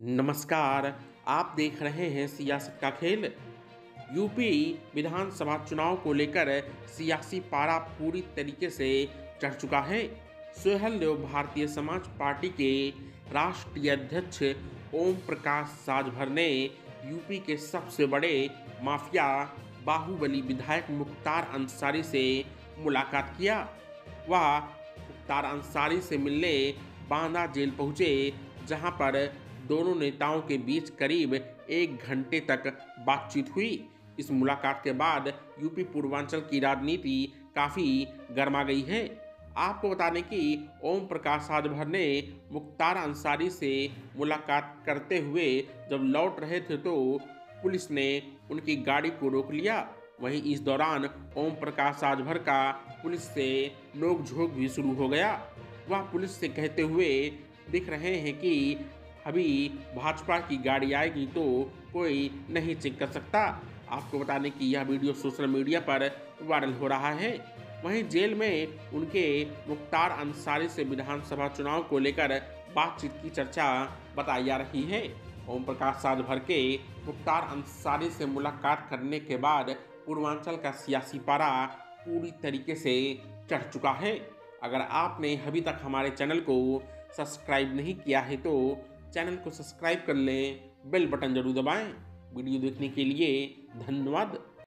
नमस्कार, आप देख रहे हैं सियासत का खेल। यूपी विधानसभा चुनाव को लेकर सियासी पारा पूरी तरीके से चढ़ चुका है। सोहेल देव भारतीय समाज पार्टी के राष्ट्रीय अध्यक्ष ओम प्रकाश साजभर ने यूपी के सबसे बड़े माफिया बाहुबली विधायक मुख्तार अंसारी से मुलाकात किया। वह मुख्तार अंसारी से मिलने बांदा जेल पहुँचे, जहाँ पर दोनों नेताओं के बीच करीब एक घंटे तक बातचीत हुई। इस मुलाकात के बाद यूपी पूर्वांचल की राजनीति काफ़ी गर्मा गई है। आपको बता दें कि ओम प्रकाश राजभर ने मुख्तार अंसारी से मुलाकात करते हुए जब लौट रहे थे तो पुलिस ने उनकी गाड़ी को रोक लिया। वहीं इस दौरान ओम प्रकाश राजभर का पुलिस से नोकझोंक भी शुरू हो गया। वह पुलिस से कहते हुए दिख रहे हैं कि अभी भाजपा की गाड़ी आएगी तो कोई नहीं चेक कर सकता। आपको बता दें कि यह वीडियो सोशल मीडिया पर वायरल हो रहा है। वहीं जेल में उनके मुख्तार अंसारी से विधानसभा चुनाव को लेकर बातचीत की चर्चा बताई जा रही है। ओम प्रकाश साल भर के मुख्तार अंसारी से मुलाकात करने के बाद पूर्वांचल का सियासी पारा पूरी तरीके से चढ़ चुका है। अगर आपने अभी तक हमारे चैनल को सब्सक्राइब नहीं किया है तो चैनल को सब्सक्राइब कर लें बेल बटन ज़रूर दबाएँ। वीडियो देखने के लिए धन्यवाद।